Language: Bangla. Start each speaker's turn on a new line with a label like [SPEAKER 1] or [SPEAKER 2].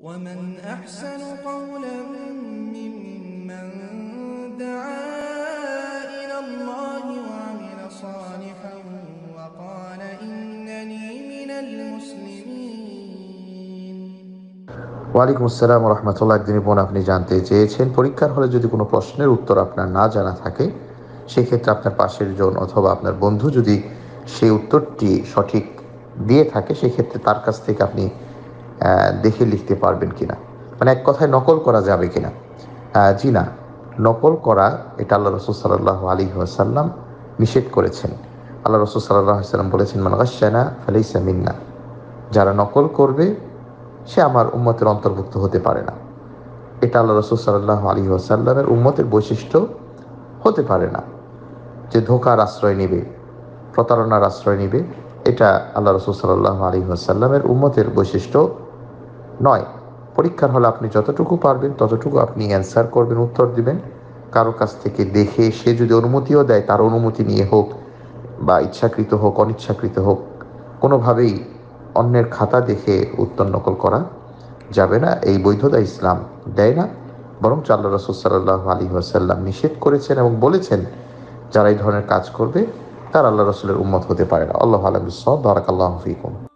[SPEAKER 1] ومن أحسن قولا ممن دعا إلى الله وعمل صالحا وقال إنني من المسلمين
[SPEAKER 2] ওয়ালাইকুম আসসালাম রহমতুল্লাহ একদিন বোন আপনি জানতে চেয়েছেন পরীক্ষার হলে যদি কোনো প্রশ্নের উত্তর আপনার না জানা থাকে সেক্ষেত্রে আপনার পাশের জন অথবা আপনার বন্ধু যদি সেই উত্তরটি সঠিক দিয়ে থাকে সেক্ষেত্রে তার কাছ থেকে আপনি আহ, দেখে লিখতে পারবেন কিনা। মানে এক কথায় নকল করা যাবে কিনা। জি না, নকল করা এটা আল্লাহ রসুল সাল্লাহ আলী আসাল্লাম নিষেধ করেছেন। আল্লাহ রসুল সাল্লাহ সাল্লাম বলেছেন মানগাসানা ফালাইসা মিন্না। যারা নকল করবে, সে আমার উম্মতের অন্তর্ভুক্ত হতে পারে না। এটা আল্লাহ রসুল সাল্লাহ আলী আসাল্লামের উম্মতের বৈশিষ্ট্য হতে পারে না। যে ধোকার আশ্রয় নেবে, প্রতারণার আশ্রয় নেবে, এটা আল্লাহ রসুল সাল্লাহ আলী আসাল্লামের উম্মতের বৈশিষ্ট্য নয়। পরীক্ষার হলে আপনি যতটুকু পারবেন, ততটুকু আপনি অ্যান্সার করবেন, উত্তর দিবেন। কারও কাছ থেকে দেখে সে যদি অনুমতিও দেয়, তার অনুমতি নিয়ে হোক বা ইচ্ছাকৃত হোক, অনিচ্ছাকৃত হোক, কোনোভাবেই অন্যের খাতা দেখে উত্তর নকল করা যাবে না। এই বৈধতা ইসলাম দেয় না। বরং আল্লাহ রসুল সাল্লাহ আলী আসাল্লাম নিষেধ করেছেন এবং বলেছেন, যারা এই ধরনের কাজ করবে, তার আল্লাহ রসুলের উম্মত হতে পারে না। আল্লাহ আলম সব। বারাকাল্লাহ ফিকুম।